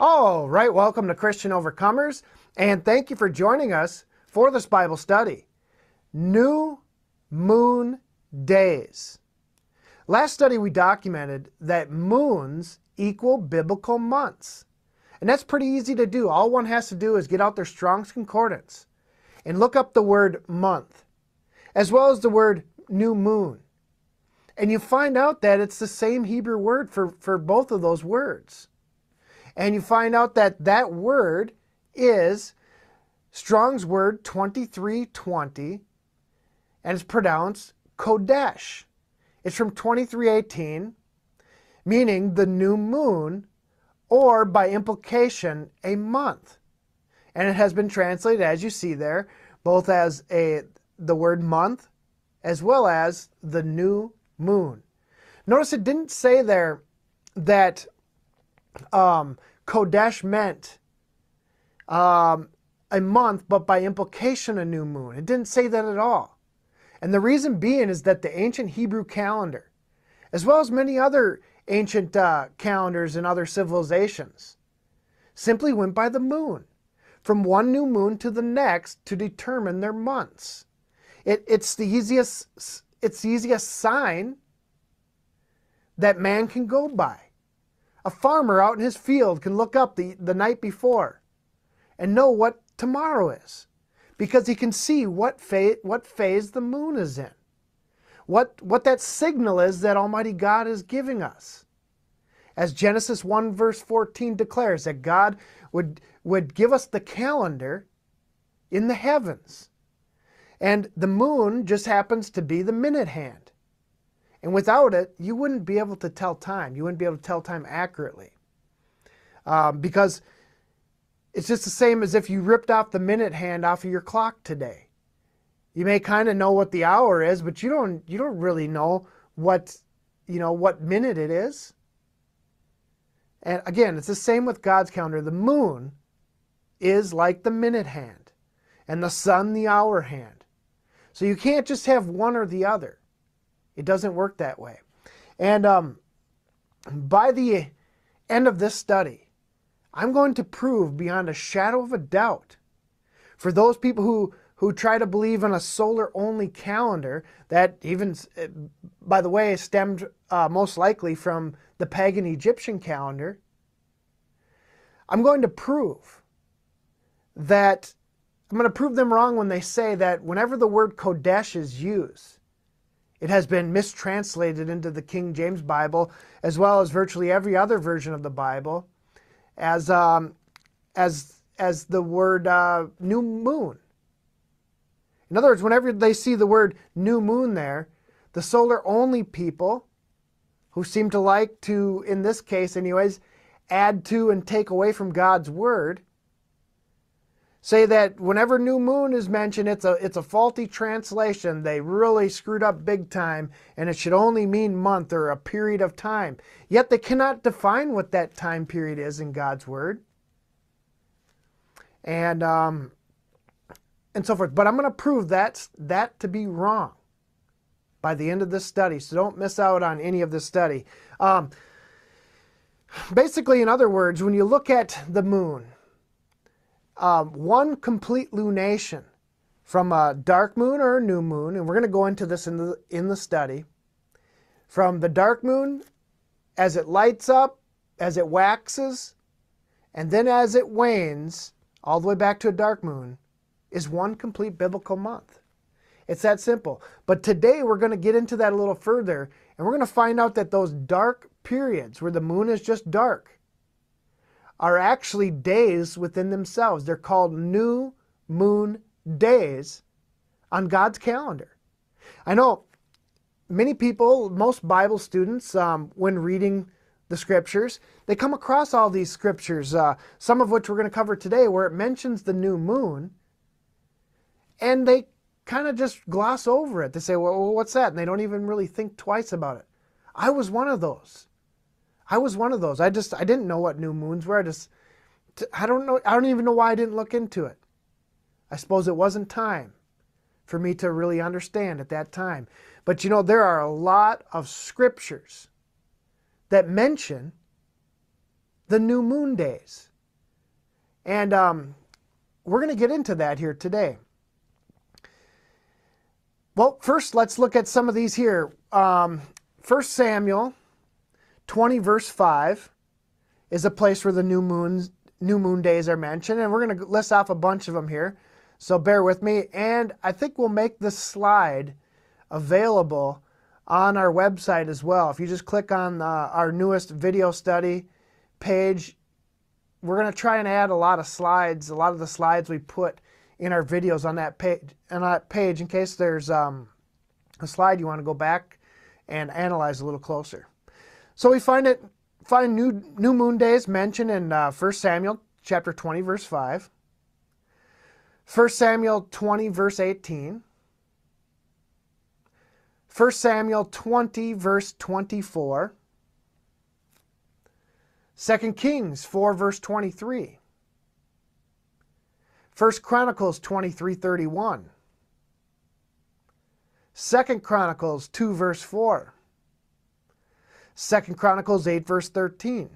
All right, welcome to Christian Overcomers, and thank you for joining us for this Bible study. New Moon Days. Last study we documented that moons equal biblical months. And that's pretty easy to do. All one has to do is get out their Strong's Concordance and look up the word month, as well as the word new moon. And you find out that it's the same Hebrew word for, for both of those words and you find out that that word is Strong's word 2320 and it's pronounced Chodesh. It's from 2318, meaning the new moon, or by implication, a month. And it has been translated, as you see there, both as a the word month as well as the new moon. Notice it didn't say there that um, Chodesh meant um, a month, but by implication a new moon. It didn't say that at all. And the reason being is that the ancient Hebrew calendar, as well as many other ancient uh, calendars in other civilizations, simply went by the moon, from one new moon to the next to determine their months. It, it's the easiest it's the easiest sign that man can go by. A farmer out in his field can look up the, the night before and know what tomorrow is because he can see what, fa- what phase the moon is in, what, what that signal is that Almighty God is giving us. As Genesis 1 verse 14 declares that God would, would give us the calendar in the heavens. And the moon just happens to be the minute hand. And without it, you wouldn't be able to tell time. You wouldn't be able to tell time accurately. Um, because it's just the same as if you ripped off the minute hand off of your clock today. You may kind of know what the hour is, but you don't you don't really know what you know what minute it is. And again, it's the same with God's calendar. The moon is like the minute hand, and the sun the hour hand. So you can't just have one or the other. It doesn't work that way. And um, by the end of this study, I'm going to prove beyond a shadow of a doubt for those people who, who try to believe in a solar only calendar that even, eh, by the way, stemmed uh, most likely from the pagan Egyptian calendar. I'm going to prove that I'm going to prove them wrong when they say that whenever the word Chodesh is used, it has been mistranslated into the King James Bible, as well as virtually every other version of the Bible, as um, as as the word uh, new moon. In other words, whenever they see the word new moon there, the solar only people who seem to like to, in this case, anyways, add to and take away from God's word say that whenever new moon is mentioned, it's a, it's a faulty translation. They really screwed up big time, and it should only mean month or a period of time. Yet they cannot define what that time period is in God's Word. And, um, and so forth. But I'm going to prove that, that to be wrong by the end of this study. So don't miss out on any of this study. Um, basically, in other words, when you look at the moon, um, one complete lunation from a dark moon or a new moon, and we're going to go into this in the, in the study. From the dark moon, as it lights up, as it waxes, and then as it wanes, all the way back to a dark moon, is one complete biblical month. It's that simple. But today we're going to get into that a little further, and we're going to find out that those dark periods where the moon is just dark, are actually days within themselves. They're called new moon days on God's calendar. I know many people, most Bible students, um, when reading the scriptures, they come across all these scriptures, uh, some of which we're going to cover today, where it mentions the new moon, and they kind of just gloss over it. They say, well, what's that? And they don't even really think twice about it. I was one of those. I was one of those. I just I didn't know what new moons were. I just I don't know. I don't even know why I didn't look into it. I suppose it wasn't time for me to really understand at that time. But you know, there are a lot of scriptures that mention the new moon days. And um, we're going to get into that here today. Well, first, let's look at some of these here. Um, 1 Samuel 20, verse 5 is a place where the new moons, new moon days are mentioned, and we're going to list off a bunch of them here. So bear with me, and I think we'll make this slide available on our website as well. If you just click on uh, our newest video study page, we're going to try and add a lot of slides, a lot of the slides we put in our videos on that page, on that page in case there's um, a slide you want to go back and analyze a little closer. So we find it find new new moon days mentioned in uh, 1 Samuel chapter 20 verse 5. 1 Samuel 20 verse 18. 1 Samuel 20 verse 24. 2 Kings 4 verse 23. 1 Chronicles 23:31. 2 Chronicles 2 verse 4. 2 Chronicles 8 verse 13.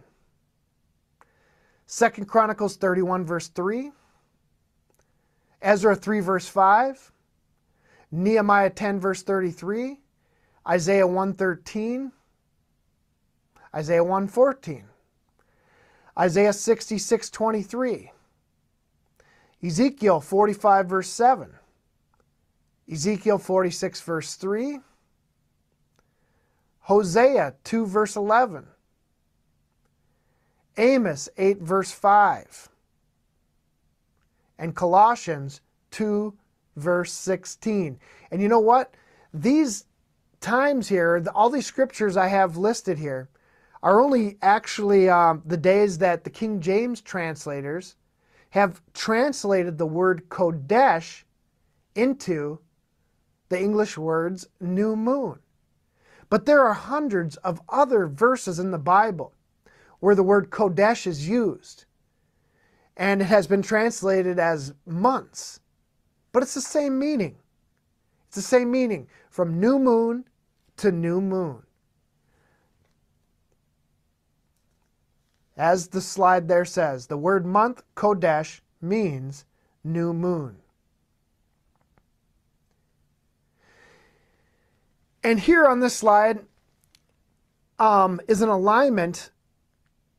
2 Chronicles 31 verse 3. Ezra 3 verse 5. Nehemiah 10 verse 33. Isaiah 113. Isaiah 114. Isaiah 66 23. Ezekiel 45, verse 7. Ezekiel 46, verse 3. Hosea 2, verse 11. Amos 8, verse 5. And Colossians 2, verse 16. And you know what? These times here, all these scriptures I have listed here, are only actually um, the days that the King James translators have translated the word Chodesh into the English words new moon. But there are hundreds of other verses in the Bible where the word Chodesh is used. And it has been translated as months. But it's the same meaning. It's the same meaning from new moon to new moon. As the slide there says, the word month, Chodesh, means new moon. And here on this slide um, is an alignment.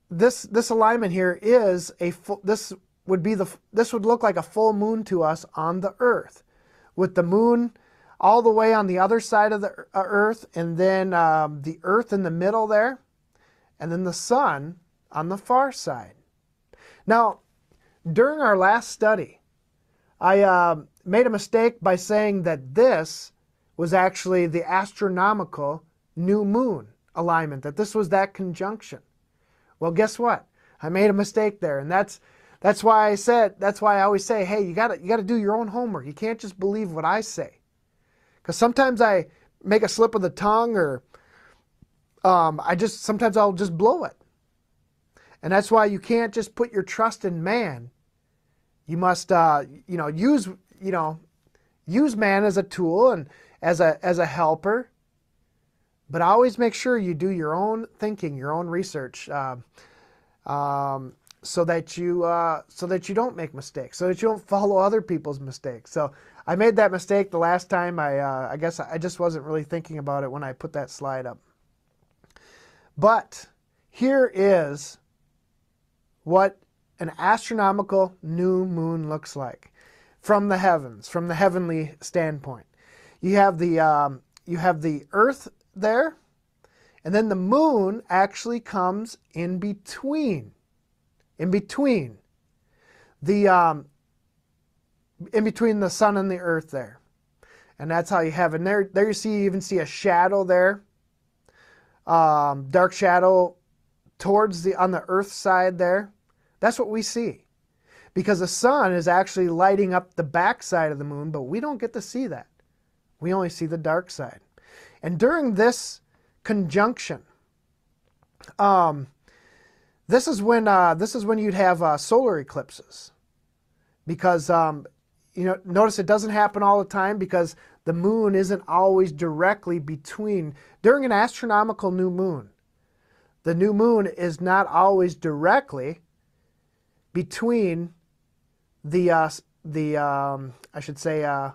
This this alignment here is a full, this would be the this would look like a full moon to us on the earth, with the moon all the way on the other side of the uh, earth, and then um, the earth in the middle there, and then the sun on the far side. Now, during our last study, I uh, made a mistake by saying that this was actually the astronomical new moon alignment, that this was that conjunction. Well, guess what? I made a mistake there, and that's that's why I said that's why I always say, hey, you gotta you gotta do your own homework. You can't just believe what I say, because sometimes I make a slip of the tongue, or um, I just sometimes I'll just blow it. And that's why you can't just put your trust in man. You must, uh, you know, use, you know, use man as a tool and as a as a helper. But always make sure you do your own thinking, your own research, uh, um, so that you uh, so that you don't make mistakes, so that you don't follow other people's mistakes. So I made that mistake the last time. I uh, I guess I just wasn't really thinking about it when I put that slide up. But here is what an astronomical new moon looks like from the heavens, from the heavenly standpoint. You have the um, you have the Earth there, and then the moon actually comes in between, in between the um, in between the sun and the Earth there, and that's how you have. And there, there you see, you even see a shadow there, um, dark shadow towards the on the earth side there. That's what we see. Because the sun is actually lighting up the backside of the moon, but we don't get to see that. We only see the dark side. And during this conjunction, um, this is when uh, this is when you'd have uh, solar eclipses, because um, you know notice it doesn't happen all the time because the moon isn't always directly between during an astronomical new moon the new moon is not always directly between the uh, the um, I should say uh,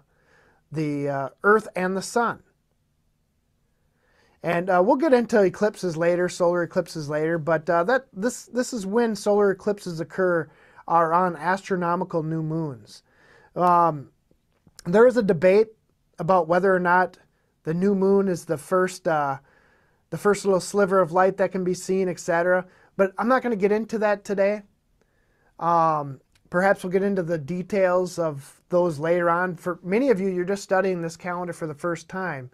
the uh, Earth and the Sun. And uh, we'll get into eclipses later, solar eclipses later. But uh, that this this is when solar eclipses occur are on astronomical new moons. Um, there is a debate about whether or not the new moon is the first uh, the first little sliver of light that can be seen, etc. But I'm not going to get into that today. Um, perhaps we'll get into the details of those later on. For many of you, you're just studying this calendar for the first time,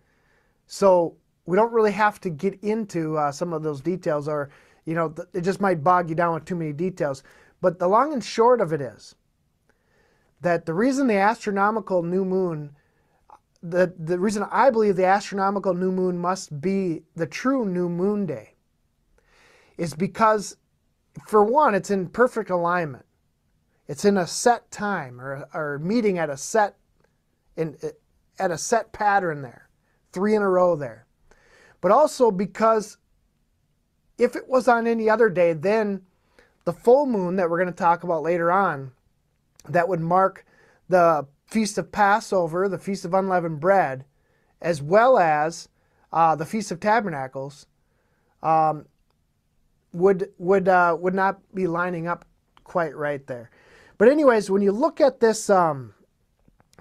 so we don't really have to get into uh, some of those details, or you know, it just might bog you down with too many details. But the long and short of it is that the reason the astronomical new moon the, the reason I believe the astronomical new moon must be the true new moon day is because, for one, it's in perfect alignment. It's in a set time or, or meeting at a set in at a set pattern there, three in a row there. But also because if it was on any other day, then the full moon that we're going to talk about later on, that would mark the Feast of Passover, the Feast of Unleavened Bread, as well as uh, the Feast of Tabernacles, um, would would uh, would not be lining up quite right there. But anyways, when you look at this, um,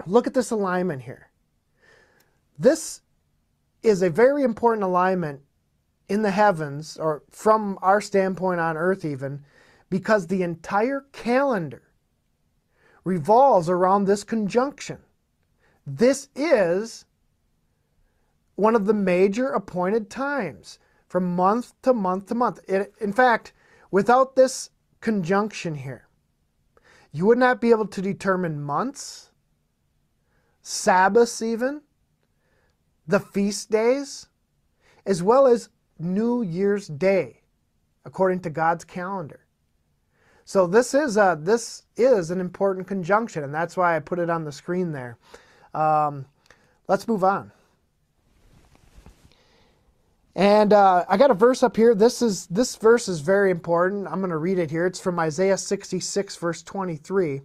look at this alignment here. This is a very important alignment in the heavens, or from our standpoint on Earth, even because the entire calendar revolves around this conjunction. This is one of the major appointed times from month to month to month. It, in fact, without this conjunction here, you would not be able to determine months, Sabbaths, even, the feast days, as well as New Year's Day, according to God's calendar. So this is a, this is an important conjunction, and that's why I put it on the screen there. Um, let's move on. And uh, I got a verse up here. This is this verse is very important. I'm going to read it here. It's from Isaiah 66, verse 23,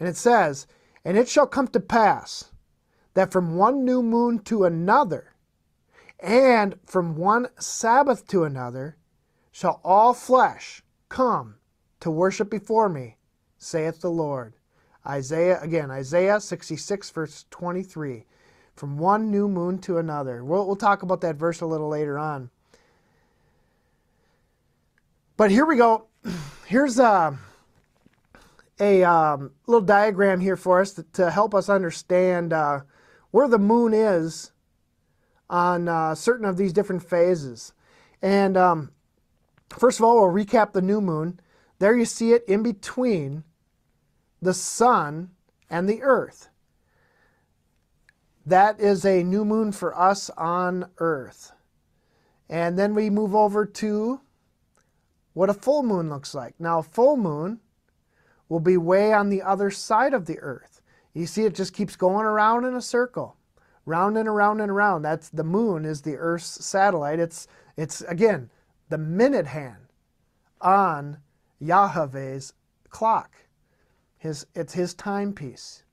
and it says, "And it shall come to pass that from one new moon to another, and from one Sabbath to another, shall all flesh come to worship before me, saith the Lord. Isaiah, again, Isaiah 66, verse 23. From one new moon to another. We'll, we'll talk about that verse a little later on. But here we go. Here's a, a um, little diagram here for us to, to help us understand uh, where the moon is on uh, certain of these different phases. And um, first of all, we'll recap the new moon. There you see it in between the sun and the earth. That is a new moon for us on earth. And then we move over to what a full moon looks like. Now, a full moon will be way on the other side of the earth. You see, it just keeps going around in a circle, round and around and around. That's the moon is the Earth's satellite. It's it's again the minute hand on Yahweh's clock. His, it's his timepiece.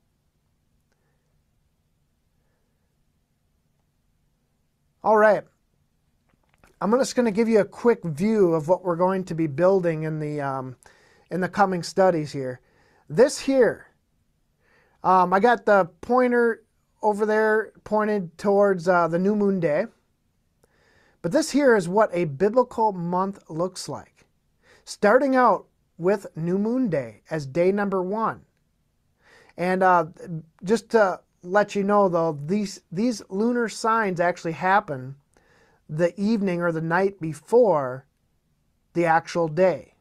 All right. I'm just going to give you a quick view of what we're going to be building in the, um, in the coming studies here. This here, um, I got the pointer over there pointed towards uh, the new moon day. But this here is what a biblical month looks like starting out with New Moon Day as day number one. And uh, just to let you know, though, these, these lunar signs actually happen the evening or the night before the actual day.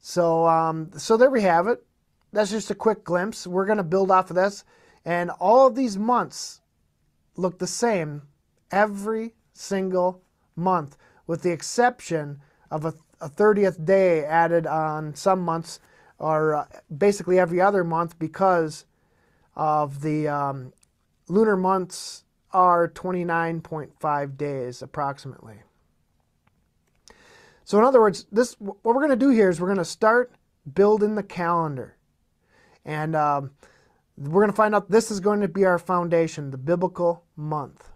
So, um, so there we have it. That's just a quick glimpse. We're going to build off of this. And all of these months look the same every single month, with the exception of a a 30th day added on some months or uh, basically every other month because of the um, lunar months are 29.5 days approximately. So in other words, this what we're going to do here is we're going to start building the calendar. And um, we're going to find out this is going to be our foundation, the biblical month.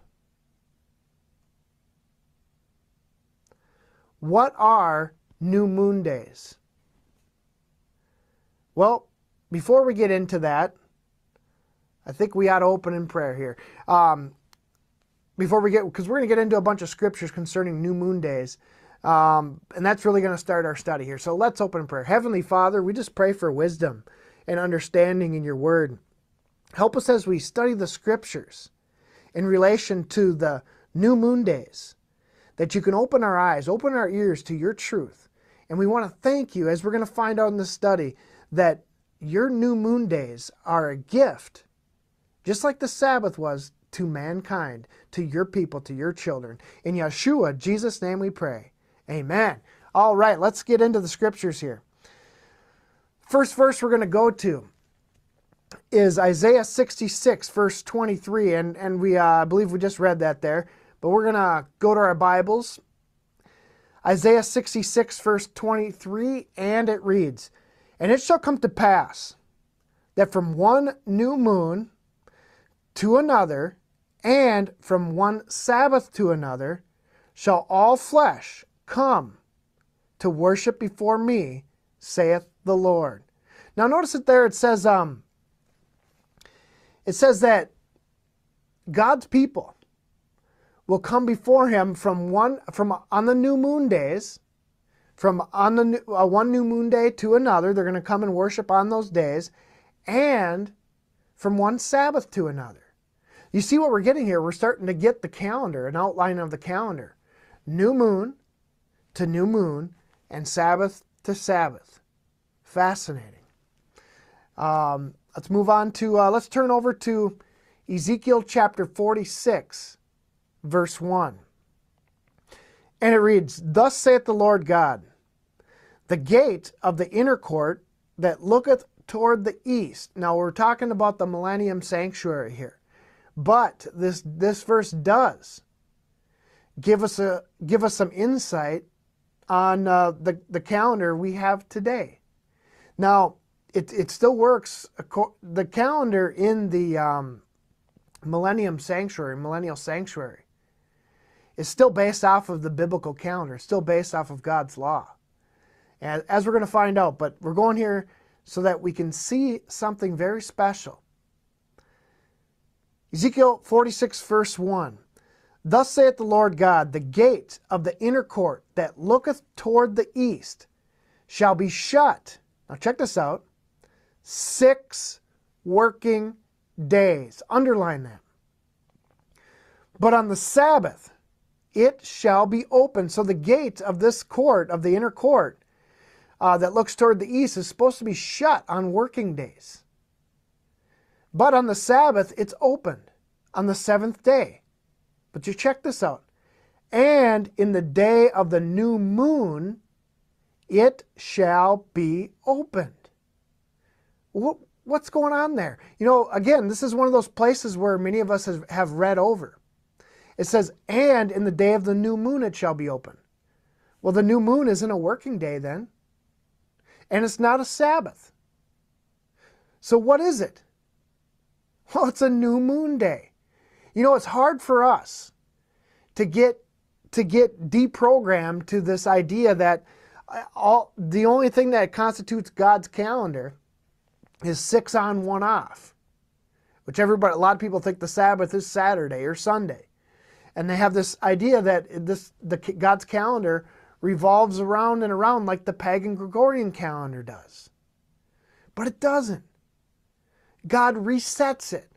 What are new moon days? Well, before we get into that, I think we ought to open in prayer here. Um, before we get, because we're going to get into a bunch of scriptures concerning new moon days. Um, and that's really going to start our study here. So let's open in prayer. Heavenly Father, we just pray for wisdom and understanding in your word. Help us as we study the scriptures in relation to the new moon days, that you can open our eyes, open our ears to your truth. And we want to thank you, as we're going to find out in this study, that your new moon days are a gift, just like the Sabbath was to mankind, to your people, to your children. In Yeshua, Jesus' name we pray. Amen. All right, let's get into the scriptures here. First verse we're going to go to is Isaiah 66, verse 23, and, and we uh, I believe we just read that there, but we're going to go to our Bibles. Isaiah 66, verse 23, and it reads, And it shall come to pass that from one new moon to another, and from one Sabbath to another, shall all flesh come to worship before me, saith the Lord. Now notice it there it says um it says that God's people will come before him from one from on the new moon days from on the new, uh, one new moon day to another they're going to come and worship on those days and from one sabbath to another you see what we're getting here we're starting to get the calendar an outline of the calendar new moon to new moon and sabbath to sabbath fascinating um, let's move on to, uh, let's turn over to Ezekiel chapter 46, verse 1. And it reads, Thus saith the Lord God, the gate of the inner court that looketh toward the east. Now we're talking about the millennium sanctuary here. But this, this verse does give us, a, give us some insight on uh, the, the calendar we have today. Now, it, it still works. The calendar in the um, Millennium Sanctuary, Millennial Sanctuary, is still based off of the biblical calendar, still based off of God's law. And as we're going to find out, but we're going here so that we can see something very special. Ezekiel 46, verse 1. Thus saith the Lord God, the gate of the inner court that looketh toward the east shall be shut. Now check this out six working days. Underline that. But on the Sabbath, it shall be open. So the gate of this court, of the inner court, uh, that looks toward the east, is supposed to be shut on working days. But on the Sabbath, it's opened on the seventh day. But you check this out. And in the day of the new moon, it shall be opened what's going on there? You know, again, this is one of those places where many of us have, read over. It says, and in the day of the new moon it shall be open. Well, the new moon isn't a working day then, and it's not a Sabbath. So, what is it? Well, it's a new moon day. You know, it's hard for us to get to get deprogrammed to this idea that uh, all the only thing that constitutes God's calendar is six on, one off, which everybody, a lot of people think the Sabbath is Saturday or Sunday. And they have this idea that this the God's calendar revolves around and around like the pagan Gregorian calendar does. But it doesn't. God resets it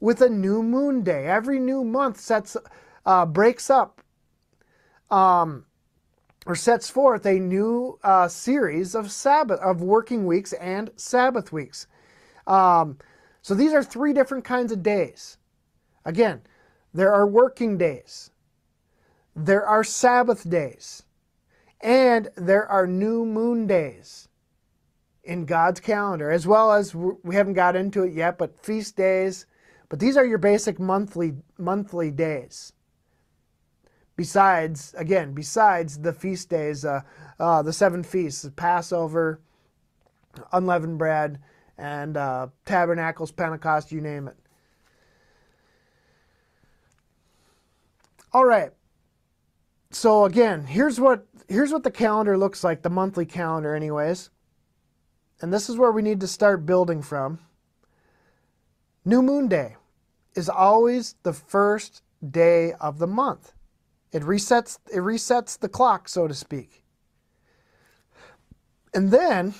with a new moon day. Every new month sets uh, breaks up um, or sets forth a new uh, series of Sabbath of working weeks and Sabbath weeks. Um, so these are three different kinds of days. Again, there are working days, there are Sabbath days, and there are new moon days in God's calendar, as well as we haven't got into it yet, but feast days. But these are your basic monthly monthly days besides, again, besides the feast days, uh, uh, the seven feasts, Passover, unleavened bread, and uh, Tabernacles, Pentecost, you name it. All right. So again, here's what here's what the calendar looks like, the monthly calendar anyways. And this is where we need to start building from. New Moon Day is always the first day of the month. It resets it resets the clock, so to speak. And then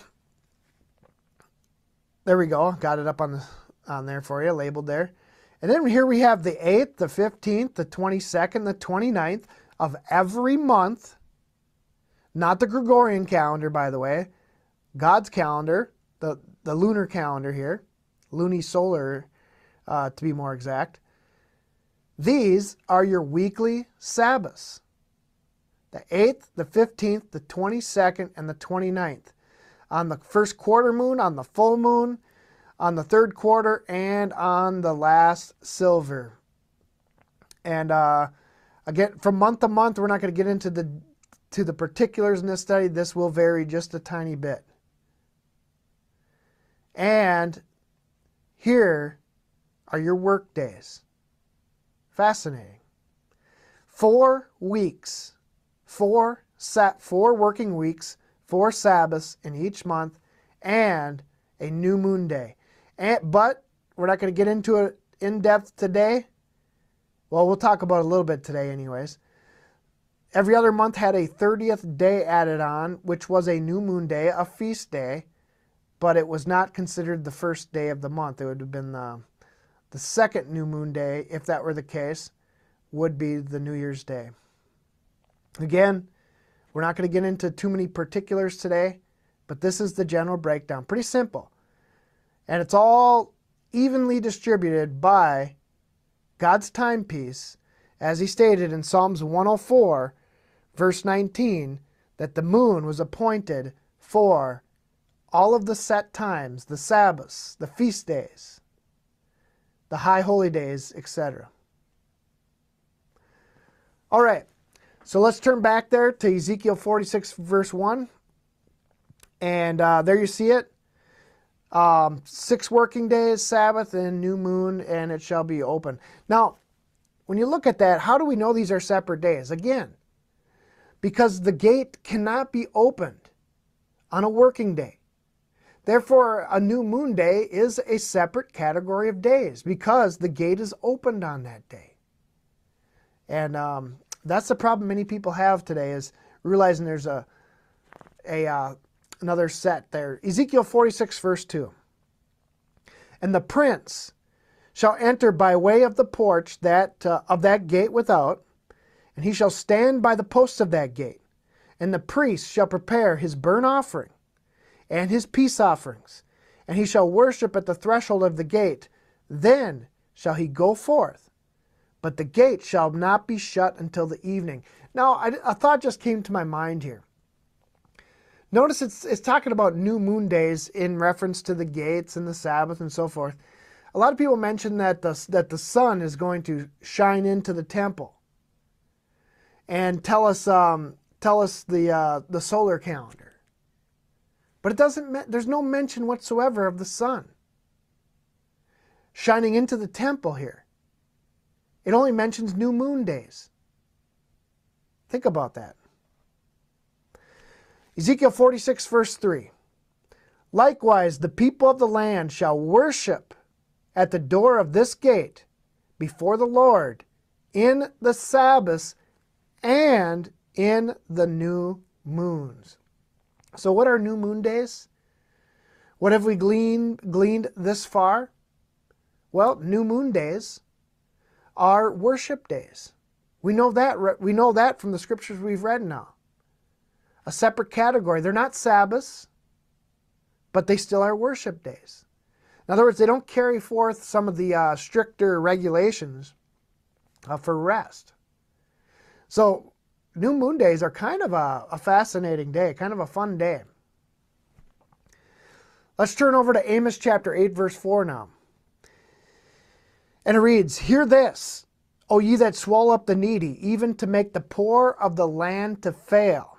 there we go. Got it up on the on there for you, labeled there. And then here we have the 8th, the 15th, the 22nd, the 29th of every month. Not the Gregorian calendar, by the way. God's calendar, the, the lunar calendar here, lunisolar uh, to be more exact. These are your weekly Sabbaths the 8th, the 15th, the 22nd, and the 29th. On the first quarter moon, on the full moon, on the third quarter, and on the last silver. And uh, again, from month to month, we're not going to get into the to the particulars in this study. This will vary just a tiny bit. And here are your work days. Fascinating. Four weeks, four sat four working weeks, four Sabbaths in each month, and a new moon day. And, but we're not going to get into it in depth today. Well, we'll talk about a little bit today, anyways. Every other month had a 30th day added on, which was a new moon day, a feast day, but it was not considered the first day of the month. It would have been the the second new moon day, if that were the case, would be the New Year's Day. Again, we're not going to get into too many particulars today, but this is the general breakdown. Pretty simple. And it's all evenly distributed by God's timepiece, as he stated in Psalms 104, verse 19, that the moon was appointed for all of the set times, the Sabbaths, the feast days the high holy days, etc. All right, so let's turn back there to Ezekiel 46, verse 1. And uh, there you see it. Um, six working days, Sabbath, and new moon, and it shall be open. Now, when you look at that, how do we know these are separate days? Again, because the gate cannot be opened on a working day. Therefore, a new moon day is a separate category of days because the gate is opened on that day. And um, that's the problem many people have today is realizing there's a, a uh, another set there. Ezekiel 46 verse 2. And the prince shall enter by way of the porch that uh, of that gate without, and he shall stand by the posts of that gate. And the priest shall prepare his burnt offering and his peace offerings, and he shall worship at the threshold of the gate. Then shall he go forth, but the gate shall not be shut until the evening. Now, I, a thought just came to my mind here. Notice it's, it's talking about new moon days in reference to the gates and the Sabbath and so forth. A lot of people mention that the, that the sun is going to shine into the temple and tell us, um, tell us the, uh, the solar calendar. But it doesn't there's no mention whatsoever of the sun shining into the temple here. It only mentions new moon days. Think about that. Ezekiel 46, verse 3. Likewise, the people of the land shall worship at the door of this gate before the Lord in the Sabbaths and in the new moons. So, what are new moon days? What have we gleaned, gleaned this far? Well, new moon days are worship days. We know that we know that from the scriptures we've read now. A separate category. They're not Sabbaths, but they still are worship days. In other words, they don't carry forth some of the uh, stricter regulations uh, for rest. So new moon days are kind of a, a fascinating day, kind of a fun day. Let's turn over to Amos chapter 8, verse 4 now. And it reads, Hear this, O ye that swallow up the needy, even to make the poor of the land to fail.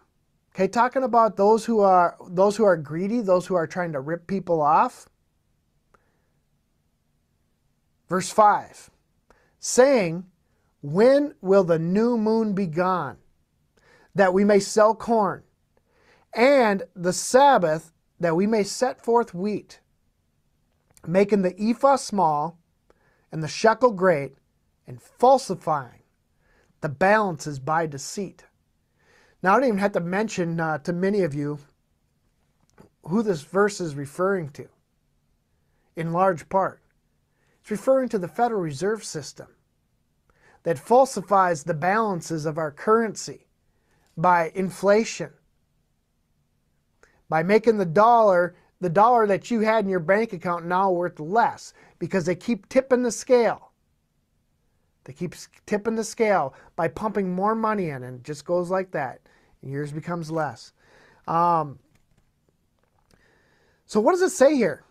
Okay, talking about those who are those who are greedy, those who are trying to rip people off. Verse 5 saying, When will the new moon be gone, that we may sell corn, and the Sabbath, that we may set forth wheat, making the ephah small and the shekel great, and falsifying the balances by deceit. Now, I don't even have to mention uh, to many of you who this verse is referring to, in large part. It's referring to the Federal Reserve System that falsifies the balances of our currency by inflation, by making the dollar, the dollar that you had in your bank account now worth less because they keep tipping the scale. They keep tipping the scale by pumping more money in, and it just goes like that. And yours becomes less. Um, so what does it say here?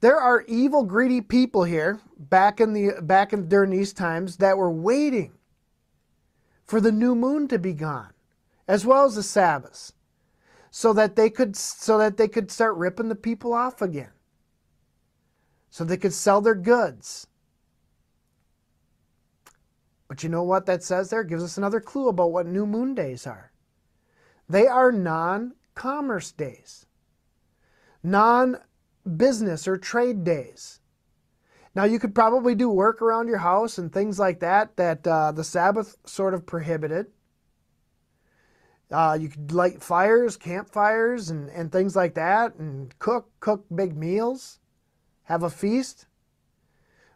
There are evil, greedy people here back in the back in during these times that were waiting for the new moon to be gone, as well as the Sabbaths, so that they could so that they could start ripping the people off again. So they could sell their goods. But you know what that says there? It gives us another clue about what new moon days are. They are non commerce days, non business or trade days. Now, you could probably do work around your house and things like that that uh, the Sabbath sort of prohibited. Uh, you could light fires, campfires, and, and things like that, and cook, cook big meals, have a feast.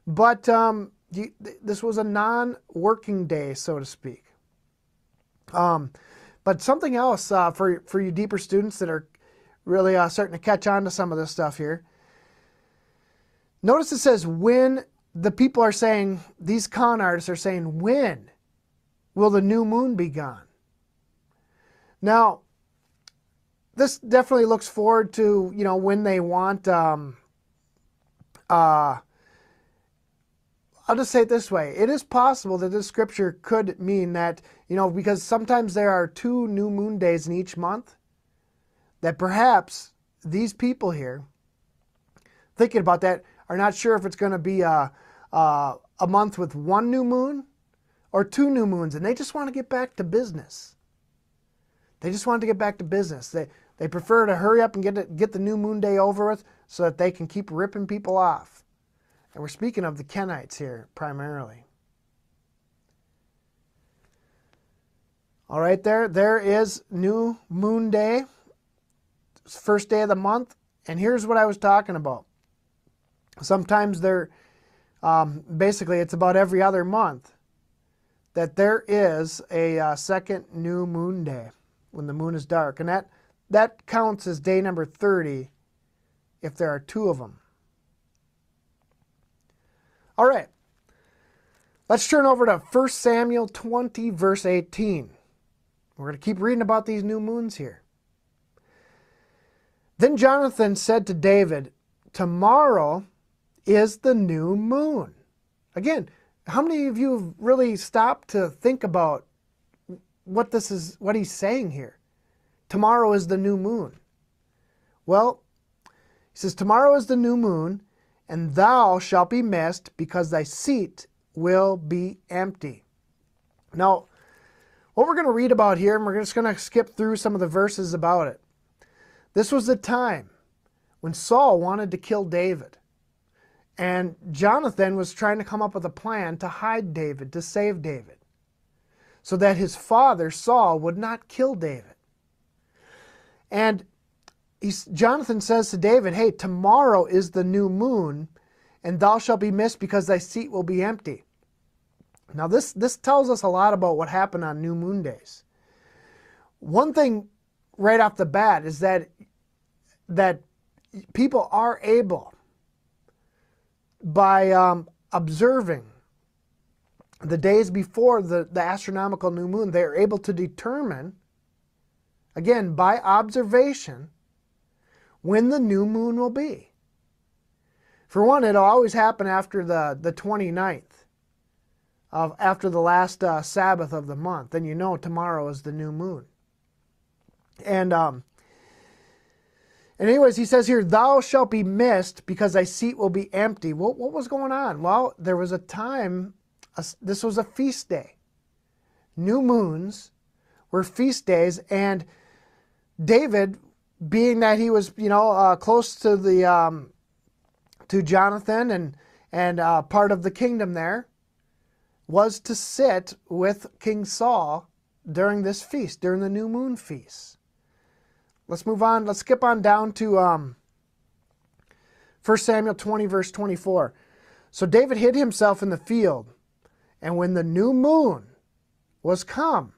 But um, you, this was a non working day, so to speak. Um, but something else uh, for, for you deeper students that are really uh, starting to catch on to some of this stuff here. Notice it says when the people are saying, these con artists are saying, when will the new moon be gone? Now, this definitely looks forward to, you know, when they want, um, uh, I'll just say it this way. It is possible that this scripture could mean that, you know, because sometimes there are two new moon days in each month that perhaps these people here, thinking about that, are not sure if it's going to be a, a, a month with one new moon or two new moons, and they just want to get back to business. They just want to get back to business. They, they prefer to hurry up and get, get the new moon day over with so that they can keep ripping people off. And we're speaking of the Kenites here primarily. All right, there, there is new moon day first day of the month. And here's what I was talking about. Sometimes they're um, basically it's about every other month that there is a uh, second new moon day when the moon is dark, and that that counts as day number 30 if there are two of them. All right. Let's turn over to 1 Samuel 20, verse 18. We're going to keep reading about these new moons here. Then Jonathan said to David, Tomorrow is the new moon. Again, how many of you have really stopped to think about what this is what he's saying here? Tomorrow is the new moon. Well, he says, Tomorrow is the new moon, and thou shalt be missed, because thy seat will be empty. Now, what we're going to read about here, and we're just going to skip through some of the verses about it. This was the time when Saul wanted to kill David. And Jonathan was trying to come up with a plan to hide David, to save David, so that his father, Saul, would not kill David. And Jonathan says to David, Hey, tomorrow is the new moon, and thou shalt be missed because thy seat will be empty. Now, this, this tells us a lot about what happened on new moon days. One thing right off the bat is that that people are able by um, observing the days before the, the astronomical new moon, they are able to determine, again, by observation, when the new moon will be. For one, it'll always happen after the, the 29th, of, after the last uh, Sabbath of the month. And you know tomorrow is the new moon. And um, And anyways, he says here, "Thou shalt be missed, because thy seat will be empty." What what was going on? Well, there was a time. This was a feast day. New moons were feast days, and David, being that he was, you know, uh, close to the um, to Jonathan and and uh, part of the kingdom there, was to sit with King Saul during this feast, during the new moon feast. Let's move on. Let's skip on down to um, 1 Samuel 20, verse 24. So David hid himself in the field, and when the new moon was come,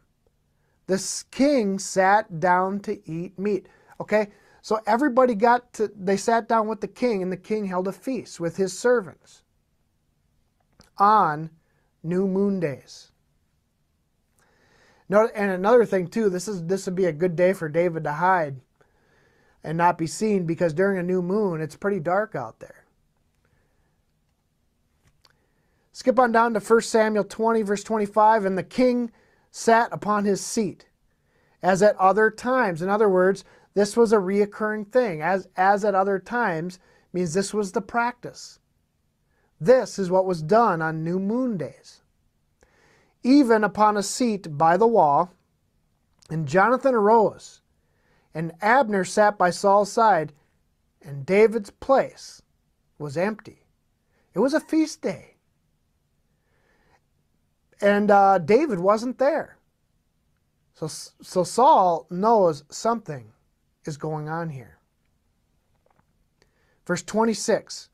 the king sat down to eat meat. Okay, so everybody got to, they sat down with the king, and the king held a feast with his servants on new moon days. No, and another thing too, this is this would be a good day for David to hide and not be seen because during a new moon it's pretty dark out there. Skip on down to 1 Samuel 20 verse 25 and the king sat upon his seat as at other times. In other words, this was a reoccurring thing. As as at other times means this was the practice. This is what was done on new moon days even upon a seat by the wall. And Jonathan arose, and Abner sat by Saul's side, and David's place was empty. It was a feast day. And uh, David wasn't there. So, so Saul knows something is going on here. Verse 26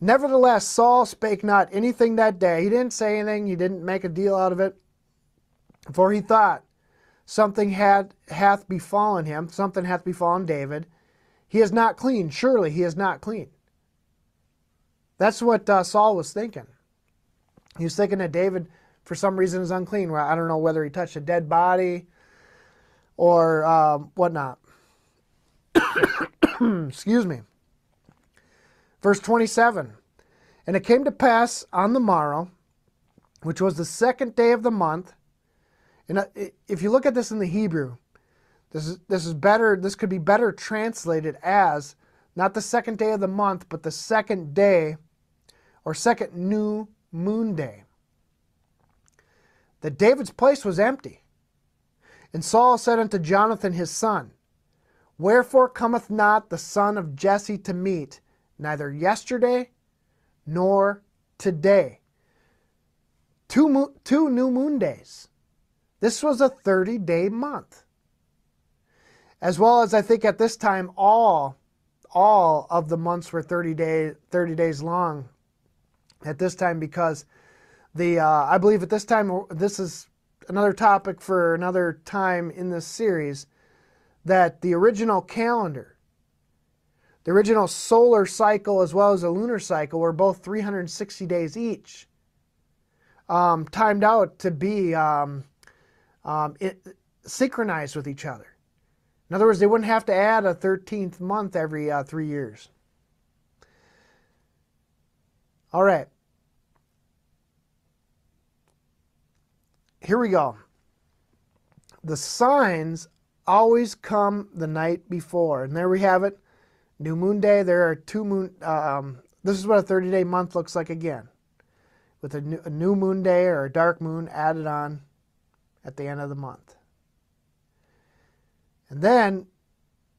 Nevertheless, Saul spake not anything that day. He didn't say anything, he didn't make a deal out of it. For he thought, something had hath befallen him, something hath befallen David. He is not clean. Surely he is not clean. That's what uh, Saul was thinking. He was thinking that David, for some reason, is unclean. I don't know whether he touched a dead body or um, whatnot. Excuse me. Verse 27 And it came to pass on the morrow, which was the second day of the month, and if you look at this in the Hebrew, this is, this is better, this could be better translated as not the second day of the month, but the second day or second new moon day. That David's place was empty. And Saul said unto Jonathan his son, Wherefore cometh not the son of Jesse to meet, neither yesterday nor today. Two, mo- two new moon days. This was a 30 day month. As well as I think at this time, all, all of the months were 30, day, 30 days long at this time because the, uh, I believe at this time, this is another topic for another time in this series, that the original calendar the original solar cycle as well as the lunar cycle were both 360 days each, um, timed out to be um, um, it, synchronized with each other. In other words, they wouldn't have to add a 13th month every uh, three years. All right. Here we go. The signs always come the night before. And there we have it. New moon day, there are two moon. Um, this is what a 30 day month looks like again, with a new, a new moon day or a dark moon added on at the end of the month. And then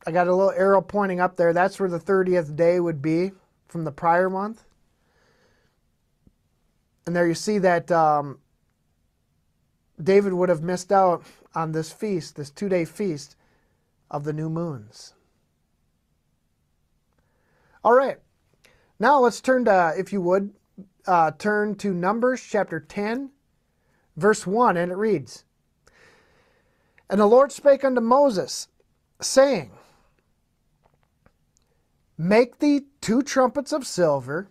I got a little arrow pointing up there. That's where the 30th day would be from the prior month. And there you see that um, David would have missed out on this feast, this two day feast of the new moons. All right. Now let's turn to, if you would, uh, turn to Numbers chapter 10, verse 1, and it reads And the Lord spake unto Moses, saying, Make thee two trumpets of silver,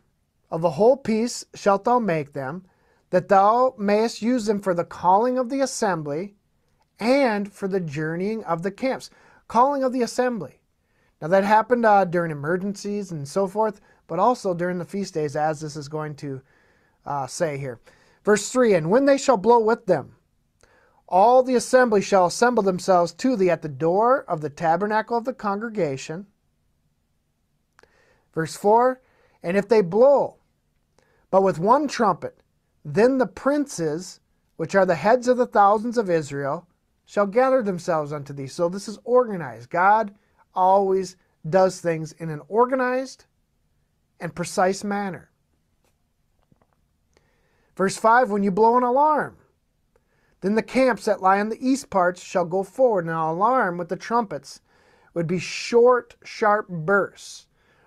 of the whole piece shalt thou make them, that thou mayest use them for the calling of the assembly and for the journeying of the camps. Calling of the assembly. Now, that happened uh, during emergencies and so forth, but also during the feast days, as this is going to uh, say here. Verse 3 And when they shall blow with them, all the assembly shall assemble themselves to thee at the door of the tabernacle of the congregation, Verse 4 And if they blow, but with one trumpet, then the princes, which are the heads of the thousands of Israel, shall gather themselves unto thee. So this is organized. God always does things in an organized and precise manner. Verse 5 When you blow an alarm, then the camps that lie on the east parts shall go forward. Now, alarm with the trumpets would be short, sharp bursts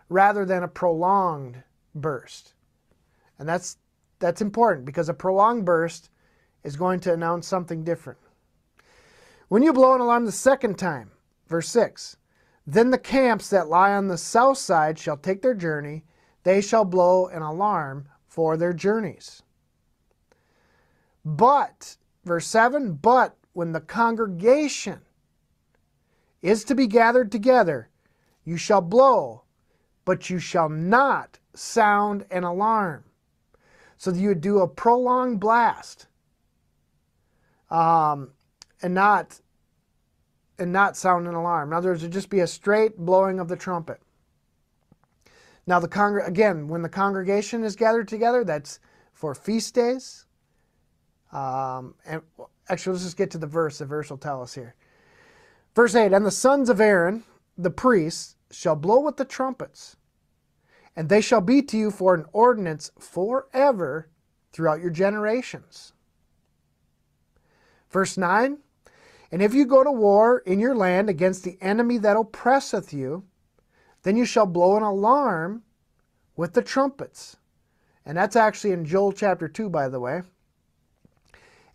rather than a prolonged burst. And that's, that's important because a prolonged burst is going to announce something different. When you blow an alarm the second time, verse 6, then the camps that lie on the south side shall take their journey, they shall blow an alarm for their journeys. But Verse 7 But when the congregation is to be gathered together, you shall blow, but you shall not sound an alarm. So that you would do a prolonged blast um, and not and not sound an alarm. In other words, it would just be a straight blowing of the trumpet. Now the congr- again, when the congregation is gathered together, that's for feast days, um, and actually, let's just get to the verse. The verse will tell us here. Verse 8 And the sons of Aaron, the priests, shall blow with the trumpets, and they shall be to you for an ordinance forever throughout your generations. Verse 9 And if you go to war in your land against the enemy that oppresseth you, then you shall blow an alarm with the trumpets. And that's actually in Joel chapter 2, by the way.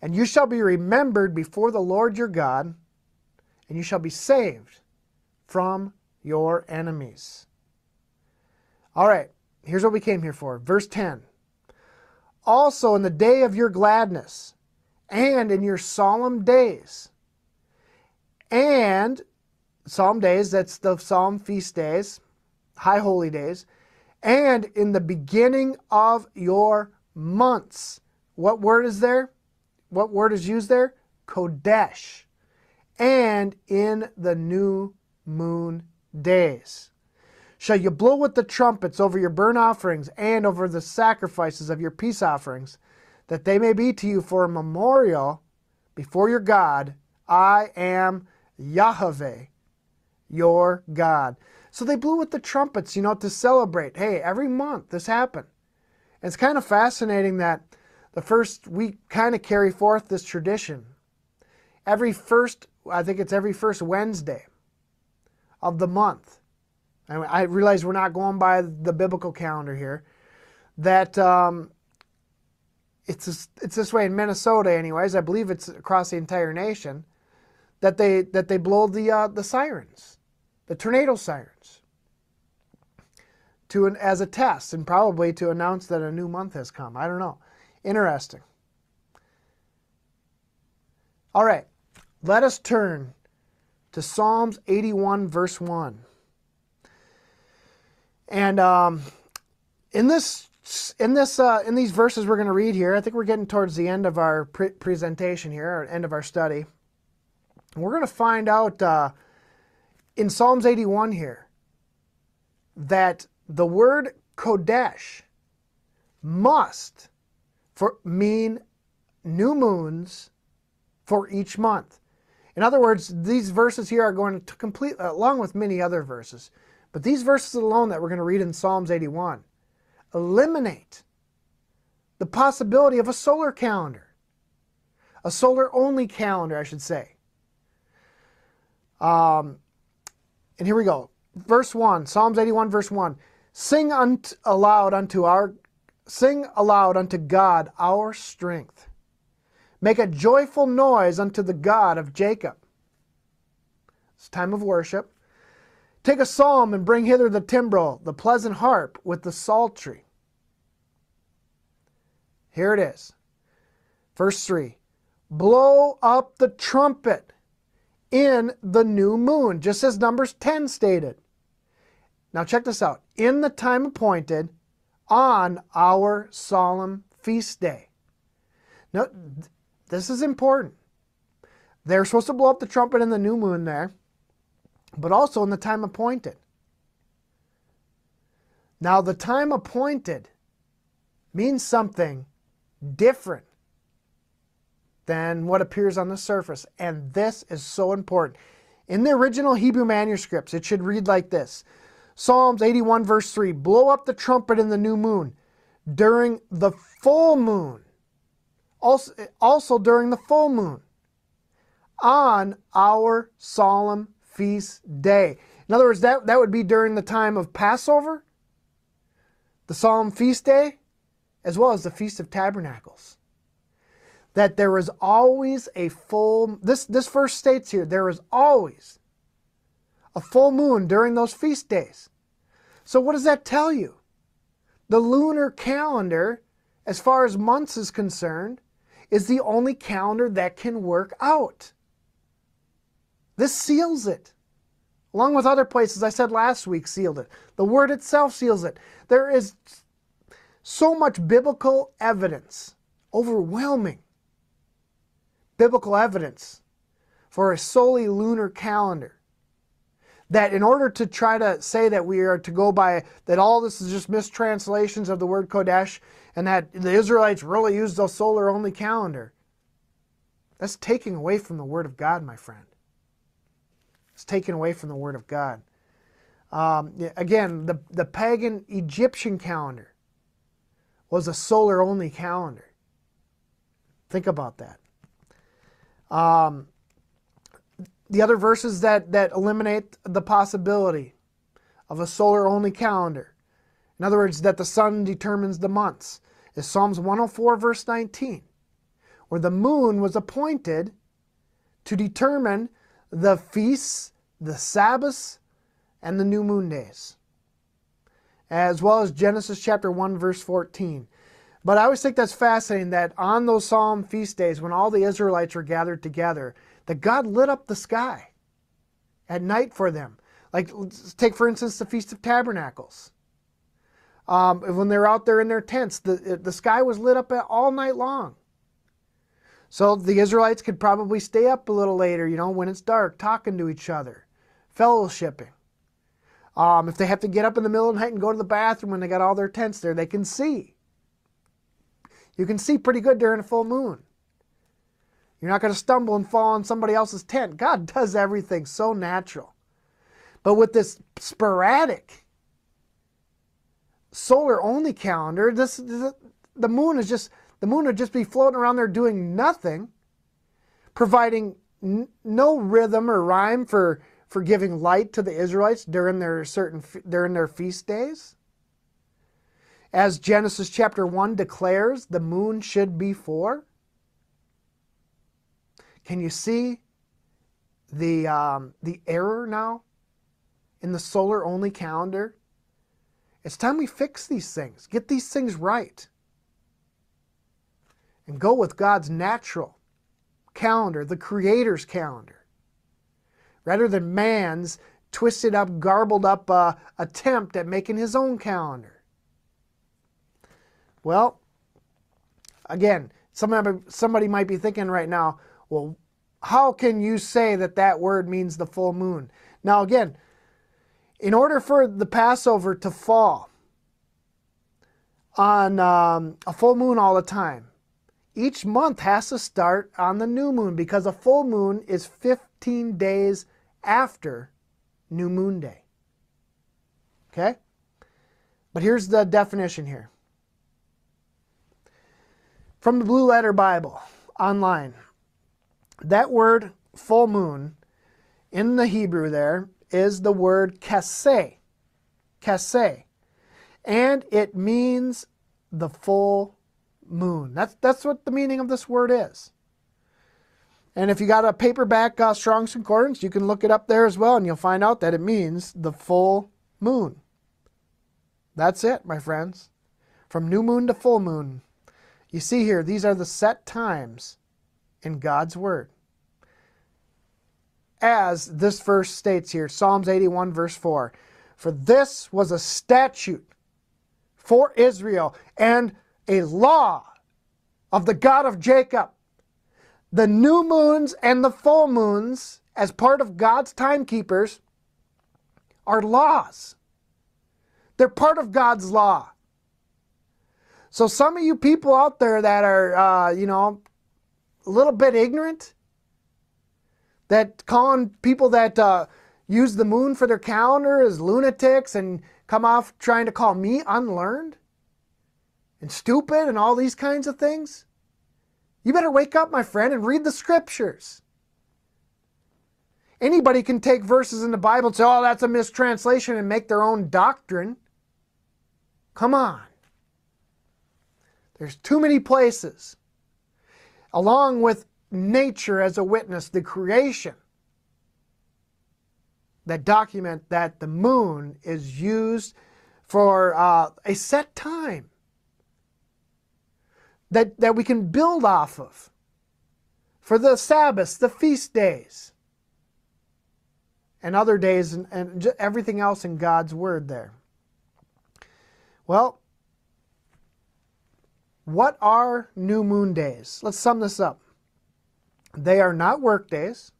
And you shall be remembered before the Lord your God, and you shall be saved from your enemies. All right, here's what we came here for. Verse 10 Also in the day of your gladness, and in your solemn days, and solemn days, that's the solemn feast days, high holy days, and in the beginning of your months. What word is there? what word is used there? Chodesh. And in the new moon days. Shall you blow with the trumpets over your burnt offerings and over the sacrifices of your peace offerings, that they may be to you for a memorial before your God. I am Yahweh, your God. So they blew with the trumpets, you know, to celebrate. Hey, every month this happened. And it's kind of fascinating that the first we kind of carry forth this tradition. Every first, I think it's every first Wednesday of the month. I realize we're not going by the biblical calendar here. That um, it's it's this way in Minnesota, anyways. I believe it's across the entire nation that they that they blow the uh, the sirens, the tornado sirens, to an, as a test and probably to announce that a new month has come. I don't know. Interesting. All right, let us turn to Psalms 81, verse 1. And um, in this in this uh, in these verses we're going to read here, I think we're getting towards the end of our pre- presentation here, or end of our study. we're going to find out uh, in Psalms 81 here that the word Chodesh must for mean new moons for each month. In other words, these verses here are going to complete, along with many other verses, but these verses alone that we're going to read in Psalms 81 eliminate the possibility of a solar calendar, a solar only calendar, I should say. Um, and here we go. Verse 1, Psalms 81, verse 1. Sing unt- aloud unto our Sing aloud unto God our strength. Make a joyful noise unto the God of Jacob. It's time of worship. Take a psalm and bring hither the timbrel, the pleasant harp with the psaltery. Here it is. Verse 3 Blow up the trumpet in the new moon, just as Numbers 10 stated. Now, check this out. In the time appointed, on our solemn feast day. Now, this is important. They're supposed to blow up the trumpet in the new moon there, but also in the time appointed. Now, the time appointed means something different than what appears on the surface. And this is so important. In the original Hebrew manuscripts, it should read like this Psalms 81, verse 3 Blow up the trumpet in the new moon during the full moon, also, also during the full moon, on our solemn feast day. In other words, that, that would be during the time of Passover, the solemn feast day, as well as the Feast of Tabernacles. That there is always a full, this, this verse states here, there is always a full moon during those feast days. So, what does that tell you? The lunar calendar, as far as months is concerned, is the only calendar that can work out. This seals it along with other places I said last week sealed it. The word itself seals it. There is so much biblical evidence, overwhelming biblical evidence for a solely lunar calendar. That in order to try to say that we are to go by, that all this is just mistranslations of the word Chodesh and that the Israelites really used a solar only calendar, that's taking away from the Word of God, my friend. It's taken away from the Word of God. Um, again, the, the pagan Egyptian calendar was a solar only calendar. Think about that. Um, the other verses that, that eliminate the possibility of a solar only calendar, in other words, that the sun determines the months, is Psalms 104, verse 19, where the moon was appointed to determine the feasts, the Sabbaths, and the new moon days, as well as Genesis chapter 1, verse 14. But I always think that's fascinating that on those solemn feast days, when all the Israelites were gathered together, that God lit up the sky at night for them. Like, take for instance the Feast of Tabernacles. Um, when they're out there in their tents, the, the sky was lit up all night long. So the Israelites could probably stay up a little later, you know, when it's dark, talking to each other, fellowshipping. Um, if they have to get up in the middle of the night and go to the bathroom when they got all their tents there, they can see. You can see pretty good during a full moon. You're not going to stumble and fall on somebody else's tent. God does everything so natural. But with this sporadic solar only calendar, this the moon is just the moon would just be floating around there doing nothing, providing n- no rhythm or rhyme for, for giving light to the Israelites during their certain during their feast days. As Genesis chapter 1 declares, the moon should be for. Can you see the, um, the error now in the solar only calendar? It's time we fix these things, get these things right and go with God's natural calendar, the Creator's calendar, rather than man's twisted up, garbled up uh, attempt at making his own calendar. Well, again, somebody, somebody might be thinking right now, well, how can you say that that word means the full moon? Now, again, in order for the Passover to fall on um, a full moon all the time, each month has to start on the new moon because a full moon is 15 days after new moon day. Okay? But here's the definition here. From the Blue Letter Bible online, that word full moon in the Hebrew there is the word kaseh. Kaseh. And it means the full moon. That's, that's what the meaning of this word is. And if you got a paperback uh, Strong's Concordance, you can look it up there as well, and you'll find out that it means the full moon. That's it, my friends. From new moon to full moon. You see here, these are the set times in God's Word. As this verse states here, Psalms 81, verse 4 For this was a statute for Israel and a law of the God of Jacob. The new moons and the full moons, as part of God's timekeepers, are laws. They're part of God's law. So some of you people out there that are, uh, you know, a little bit ignorant, that calling people that uh, use the moon for their calendar as lunatics and come off trying to call me unlearned and stupid and all these kinds of things. You better wake up, my friend, and read the scriptures. Anybody can take verses in the Bible and say, oh, that's a mistranslation and make their own doctrine. Come on. There's too many places, along with nature as a witness, the creation, that document that the moon is used for uh, a set time that, that we can build off of for the Sabbaths, the feast days, and other days, and, and everything else in God's Word there. Well, what are new moon days? Let's sum this up. They are not work days.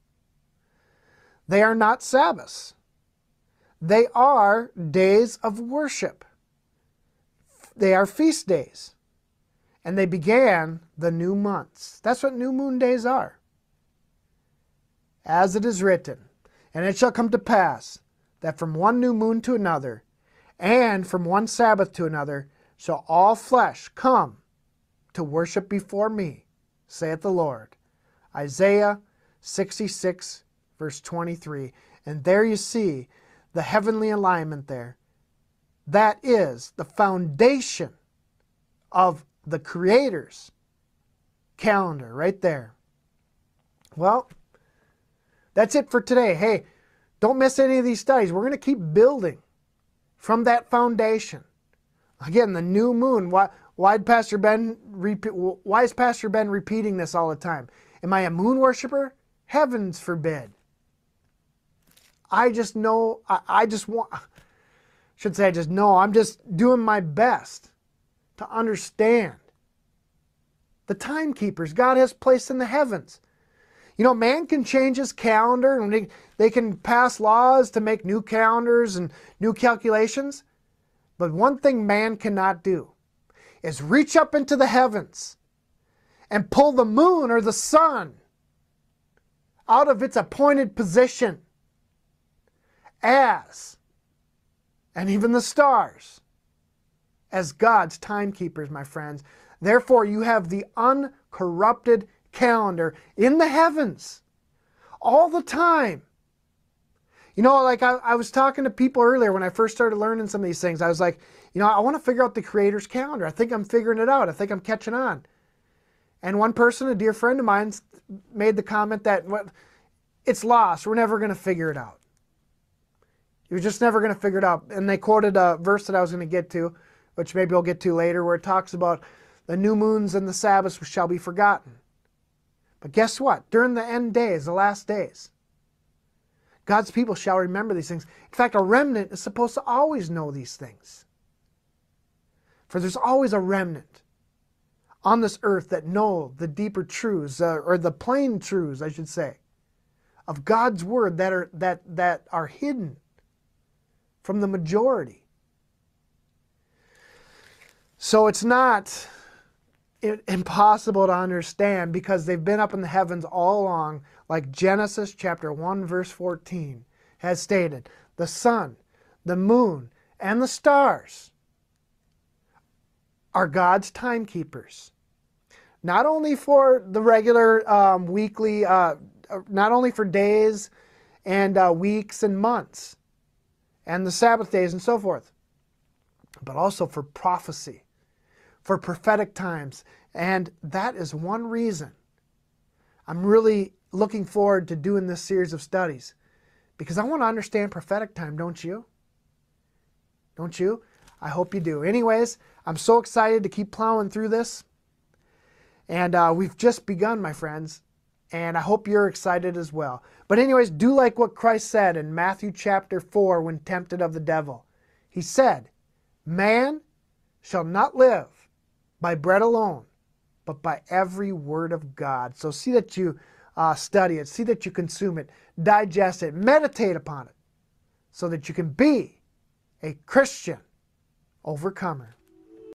They are not Sabbaths. They are days of worship. They are feast days. And they began the new months. That's what new moon days are. As it is written, and it shall come to pass that from one new moon to another, and from one Sabbath to another, shall all flesh come to worship before me, saith the Lord. Isaiah 66, verse 23. And there you see the heavenly alignment there. That is the foundation of the Creator's calendar right there. Well, that's it for today. Hey, don't miss any of these studies. We're going to keep building from that foundation. Again, the new moon. Why, why, Pastor ben why is Pastor Ben repeating this all the time? Am I a moon worshiper? Heavens forbid. I just know, I, I just want, should say I just know, I'm just doing my best to understand the timekeepers God has placed in the heavens. You know, man can change his calendar and they, they can pass laws to make new calendars and new calculations. But one thing man cannot do is reach up into the heavens and pull the moon or the sun out of its appointed position as, and even the stars, as God's timekeepers, my friends. Therefore, you have the uncorrupted calendar in the heavens all the time. You know, like I, I, was talking to people earlier when I first started learning some of these things. I was like, you know, I want to figure out the Creator's calendar. I think I'm figuring it out. I think I'm catching on. And one person, a dear friend of mine, made the comment that well, it's lost. We're never going to figure it out. You're just never going to figure it out. And they quoted a verse that I was going to get to, which maybe I'll get to later, where it talks about the new moons and the Sabbaths shall be forgotten. But guess what? During the end days, the last days, God's people shall remember these things. In fact, a remnant is supposed to always know these things. For there's always a remnant on this earth that know the deeper truths, uh, or the plain truths, I should say, of God's word that are, that, that are hidden from the majority. So it's not impossible to understand because they've been up in the heavens all along, like Genesis chapter 1, verse 14 has stated the sun, the moon, and the stars are God's timekeepers. Not only for the regular um, weekly, uh, not only for days and uh, weeks and months and the Sabbath days and so forth, but also for prophecy for prophetic times. And that is one reason I'm really looking forward to doing this series of studies because I want to understand prophetic time, don't you? Don't you? I hope you do. Anyways, I'm so excited to keep plowing through this. And uh, we've just begun, my friends. And I hope you're excited as well. But, anyways, do like what Christ said in Matthew chapter 4 when tempted of the devil. He said, Man shall not live by bread alone, but by every word of God. So see that you uh, study it, see that you consume it, digest it, meditate upon it, so that you can be a Christian overcomer.